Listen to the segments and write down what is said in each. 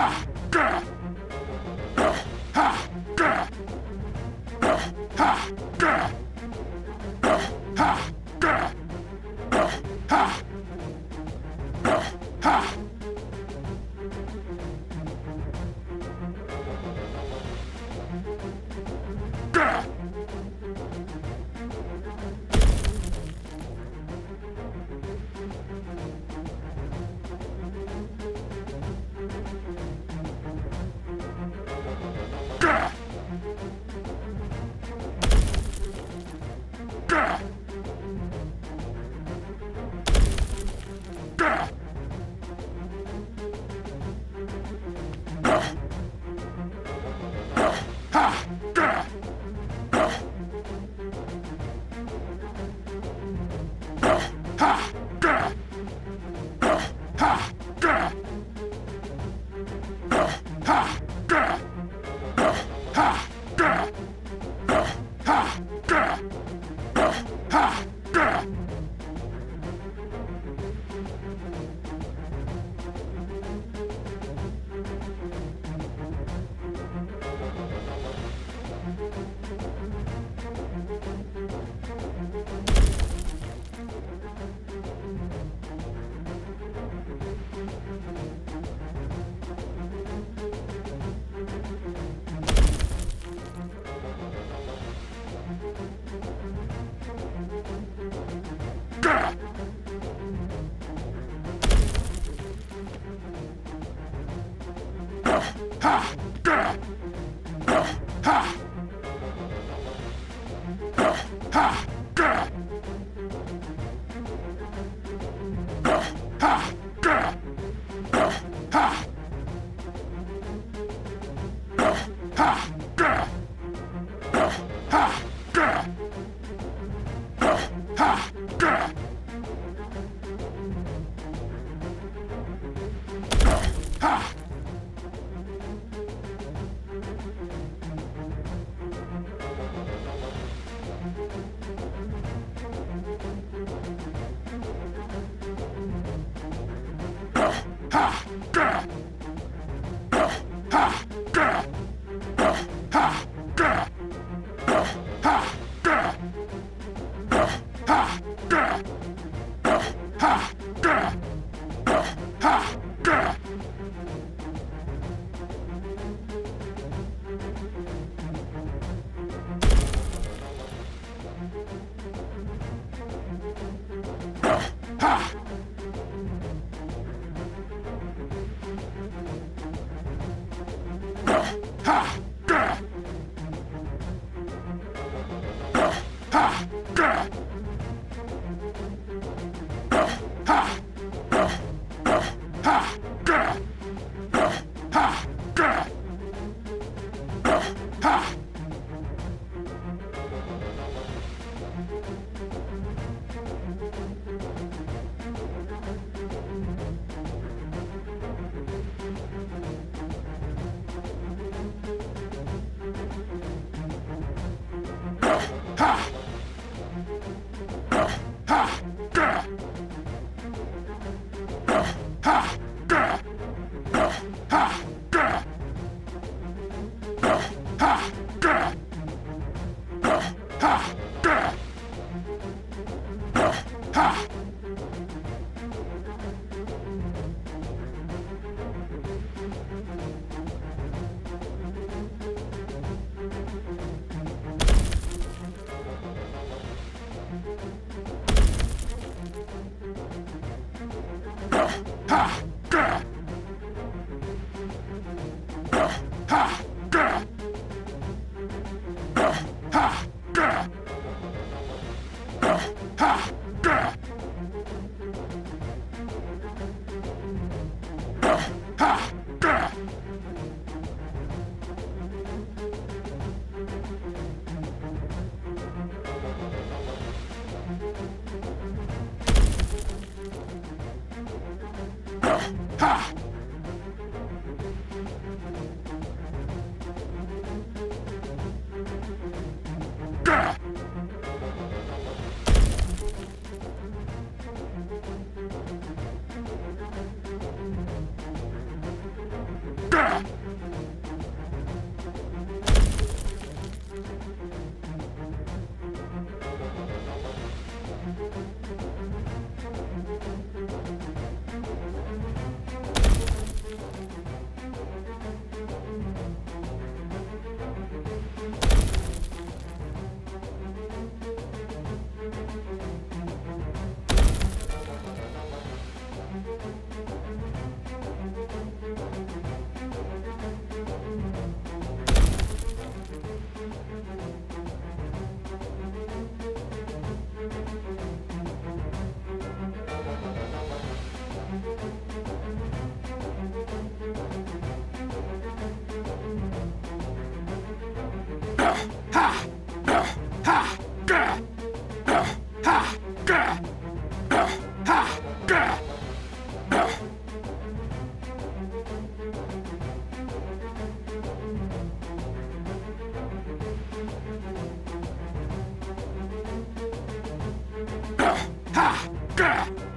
Ah! Ha! Ah! Ha! Gah! Ha! Gah!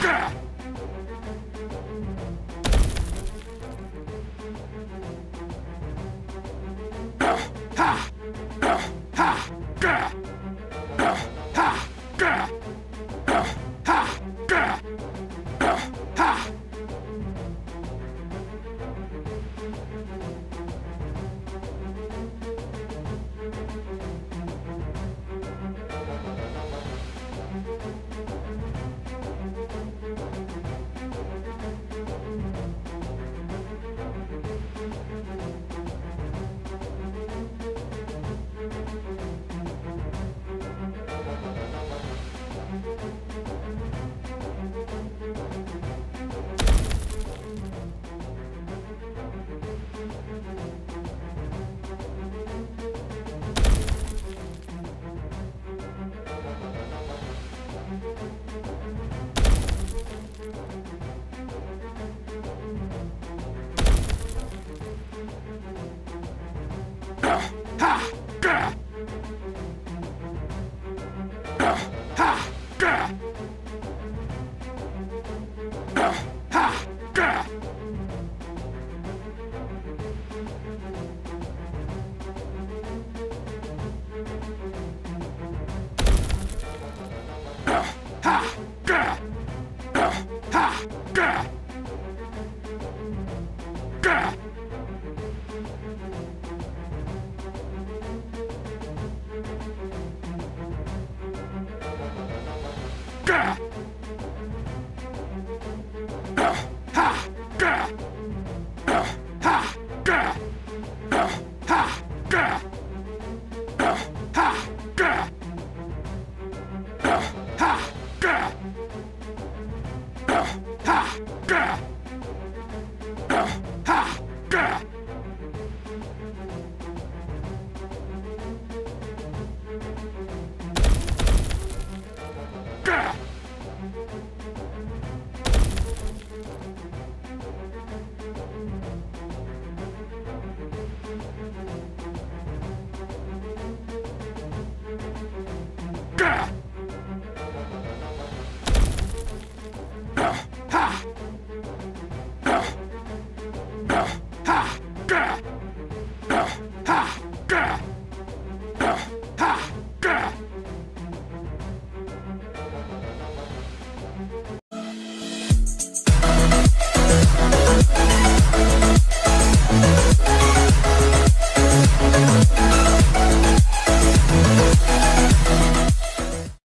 Joker! Gah!